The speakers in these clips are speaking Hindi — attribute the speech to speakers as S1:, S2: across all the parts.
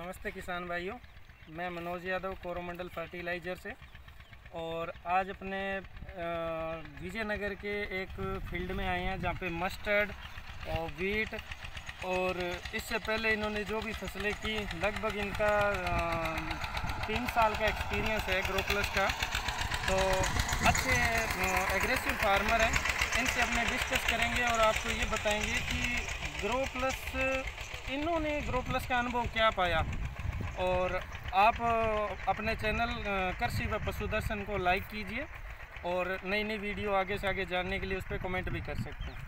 S1: नमस्ते किसान भाइयों, मैं मनोज यादव, कोरोमंडल फर्टिलाइज़र से। और आज अपने विजयनगर के एक फ़ील्ड में आए हैं, जहाँ पे मस्टर्ड और वीट और इससे पहले इन्होंने जो भी फ़सलें की, लगभग इनका तीन साल का एक्सपीरियंस है ग्रो प्लस का। तो अच्छे एग्रेसिव फार्मर हैं। इनसे अपने डिस्कस करेंगे और आपको ये बताएँगे कि ग्रो प्लस इन्होंने ग्रो प्लस का अनुभव क्या पाया? और आप अपने चैनल कृषि व पशुदर्शन को लाइक कीजिए और नई नई वीडियो आगे से आगे जानने के लिए उस पर कमेंट भी कर सकते हैं।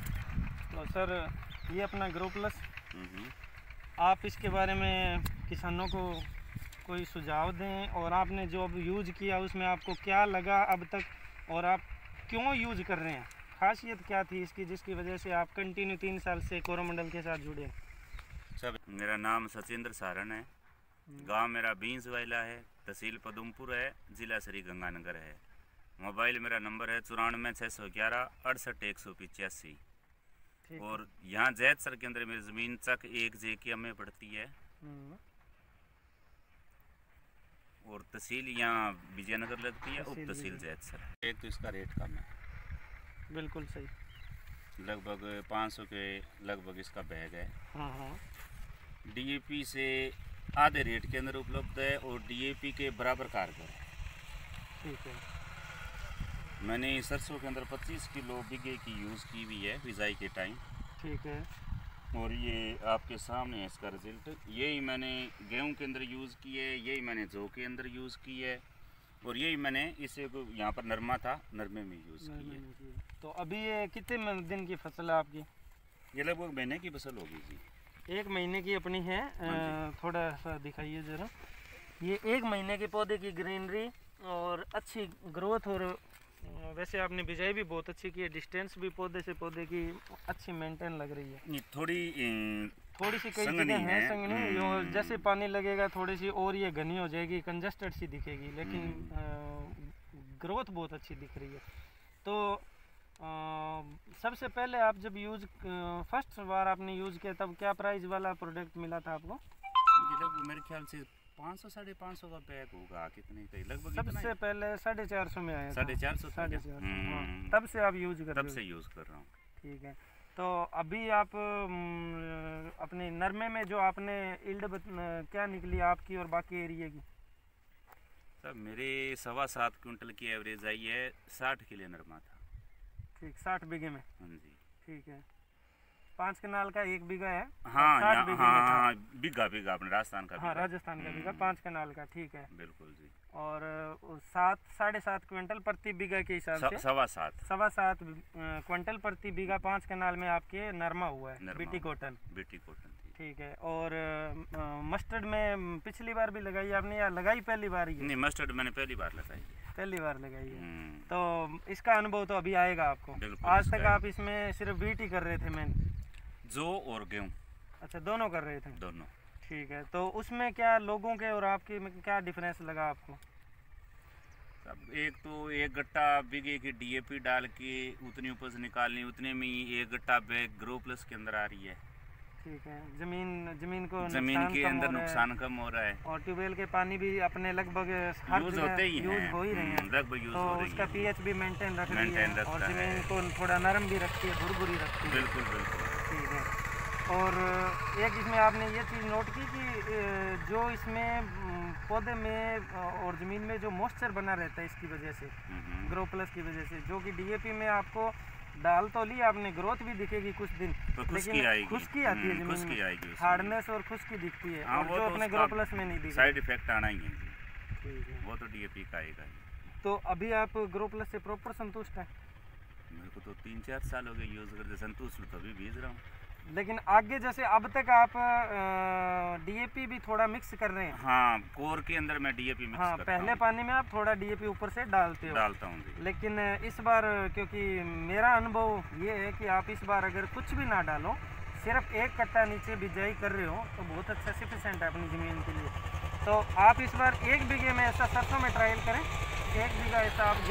S1: तो सर ये अपना ग्रो प्लस। आप इसके बारे में किसानों को कोई सुझाव दें और आपने जो अब यूज़ किया उसमें आपको क्या लगा अब तक और आप क्यों यूज़ कर रहे हैं? खासियत क्या थी इसकी जिसकी वजह से आप कंटिन्यू तीन साल से कोरोमंडल के साथ जुड़े हैं?
S2: सब। मेरा नाम सचिंद्र सारण है। गाँव मेरा बींस वाइला है। तहसील पदमपुर है। ज़िला श्री गंगानगर है। मोबाइल मेरा नंबर है चौरानवे छः सौ ग्यारह अड़सठ एक सौ पिचासी। और यहाँ जैत सर के अंदर मेरी ज़मीन चक एक जे की हमें पड़ती है। हम्म। और तहसील यहाँ विजयनगर लगती है। उप तहसील जैत सर। एक तो इसका रेट कम है।
S1: बिल्कुल सही।
S2: लगभग 500 के लगभग इसका बैग है। हाँ हाँ। डीएपी से आधे रेट के अंदर उपलब्ध है और डीएपी के बराबर कारगर है। ठीक है। मैंने सरसों के अंदर 25 किलो बिगे की यूज़ की हुई है विजाई के टाइम।
S1: ठीक है।
S2: और ये आपके सामने है इसका रिज़ल्ट। यही मैंने गेहूँ के अंदर यूज़ की है यही मैंने जौ के अंदर यूज़ की है। और यही मैंने इसे यहाँ पर नरमा था नरमे में यूज़ की है
S1: तो अभी ये कितने दिन की फ़सल है आपकी?
S2: ये लगभग महीने की फ़सल होगी जी।
S1: एक महीने की अपनी है। हाँ थोड़ा सा दिखाइए ज़रा। ये एक महीने के पौधे की ग्रीनरी और अच्छी ग्रोथ और वैसे आपने बिजाई भी बहुत अच्छी की है। डिस्टेंस भी पौधे से पौधे की अच्छी मेंटेन लग रही है।
S2: थोड़ी
S1: थोड़ी सी कई जगह है संगनी हम्म। जैसे पानी लगेगा थोड़ी सी और ये घनी हो जाएगी कंजस्टेड सी दिखेगी लेकिन ग्रोथ हम्म। बहुत अच्छी दिख रही है। तो आ, सबसे पहले आप जब यूज़ फ़र्स्ट बार आपने यूज़ किया तब क्या प्राइस वाला प्रोडक्ट मिला था आपको?
S2: लगभग मेरे ख्याल से पाँच सौ साढ़े पाँच सौ का पैक होगा कितने का लगभग
S1: सबसे पहले साढ़े चार सौ में आया
S2: साढ़े चार सौ
S1: साढ़े चार सौ हाँ, हम्म। तब से आप यूज़ कर
S2: तब से यूज़ कर रहा हूँ।
S1: ठीक है। तो अभी आप अपने नरमे में जो आपने इल्ड क्या निकली आपकी और बाकी एरिए की?
S2: सर मेरे सवा सात क्विंटल की एवरेज आई है साठ किलो नरमा था।
S1: ठीक साठ बीघे में?
S2: हाँ जी।
S1: ठीक है। पाँच कनाल का एक बीघा है
S2: हाँ हाँ, हाँ बीघा बीघा अपने राजस्थान का
S1: हाँ राजस्थान का बीघा हम्म। पाँच कनाल का ठीक है।
S2: बिल्कुल जी।
S1: और सात साढ़े सात क्विंटल प्रति बीघा के हिसाब से
S2: सवा सात।
S1: सवा सात क्विंटल प्रति बीघा पाँच कनाल में आपके नरमा हुआ है बीटी कॉटन।
S2: बीटी कॉटन
S1: ठीक। है और मस्टर्ड में पिछली बार भी लगाई आपने या लगाई पहली बार ही
S2: नहीं मस्टर्ड मैंने पहली बार लगाई
S1: पहली बार लगाई है। हम्म। तो इसका अनुभव तो अभी आएगा आपको। आज तक आप इसमें सिर्फ़ बीट ही कर रहे थे मैन।
S2: जो और गेहूँ।
S1: अच्छा दोनों कर रहे थे?
S2: दोनों।
S1: ठीक है तो उसमें क्या लोगों के और आपके में क्या डिफरेंस लगा आपको?
S2: अब एक तो एक गट्टा बीघे की डीएपी डाल के उतनी उपज निकालनी उतने में ही एक गट्टा बैग ग्रो प्लस के अंदर आ रही है।
S1: ठीक है ज़मीन ज़मीन को
S2: ज़मीन के अंदर नुकसान कम हो रहा है।
S1: और ट्यूबवेल के पानी भी अपने लगभग
S2: यूज़ होते ही
S1: यूज़ हो। ही रहे हैं।
S2: हम्म, लगभग यूज़
S1: तो हो रही उसका पीएच भी मेंटेन रख रही है और ज़मीन को थोड़ा नरम भी रखती है भुरभुरी रखती है।
S2: बिल्कुल बिल्कुल।
S1: और एक इसमें आपने ये चीज़ नोट की कि जो इसमें पौधे में और ज़मीन में जो मॉइस्चर बना रहता है इसकी वजह से ग्रो प्लस की वजह से जो कि डीएपी में आपको डाल तो ली आपने ग्रोथ भी दिखेगी कुछ दिन
S2: तो लेकिन
S1: खुशकी आती है
S2: हम्म, ज़मीन में।
S1: हार्डनेस और खुशकी दिखती है हाँ, और जो तो अपने ग्रो प्लस में नहीं दिखती
S2: साइड इफ़ेक्ट आना ही है वो तो डीएपी का आएगा
S1: तो अभी आप ग्रो प्लस से प्रॉपर संतुष्ट हैं?
S2: मेरे को तो तीन चार साल हो गए यूज़ करते संतुष्ट तो अभी भेज रहा हूँ।
S1: लेकिन आगे जैसे अब तक आप डीएपी भी थोड़ा मिक्स कर रहे हैं।
S2: हाँ कोर के अंदर मैं डीएपी मिक्स
S1: हाँ करता पहले पानी में आप थोड़ा डीएपी ऊपर से डालते हो।
S2: डालता हूँ
S1: लेकिन इस बार क्योंकि मेरा अनुभव ये है कि आप इस बार अगर कुछ भी ना डालो सिर्फ़ एक कट्टा नीचे बिजाई कर रहे हो तो बहुत अच्छा सफिशेंट है अपनी ज़मीन के लिए। तो आप इस बार एक बीघे में ऐसा सरसों में ट्रायल करें एक बीघा ऐसा आप